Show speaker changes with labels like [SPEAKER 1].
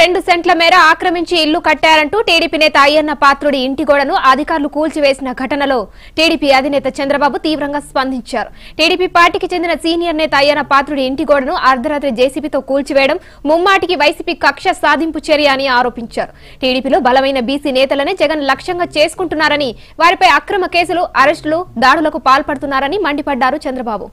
[SPEAKER 1] రెండు సెంట్ల మేర ఆక్రమించి ఇల్లు కట్టారంటూ టీడీపీ నేత అయ్యన్న పాత్రుడి ఇంటి గోడను అధికారులు కూల్చివేసిన ఘటనలో టీడీపీ అధినేత చంద్రబాబు తీవ్రంగా స్పందించారు. టీడీపీ పార్టీకి చెందిన సీనియర్ నేత అయ్యన్న పాత్రుడి ఇంటి గోడను అర్ధరాత్రి జేసీబీతో కూల్చివేయడం ముమ్మాటికి వైసీపీ కక్ష సాధింపు చర్య అని ఆరోపించారు. టీడీపీలో బలమైన బీసీ నేతలనే జగన్ లక్ష్యంగా చేసుకుంటున్నారని వారిపై అక్రమ కేసులు అరెస్టులు దాడులకు పాల్పడుతున్నారని మండిపడ్డారు చంద్రబాబు.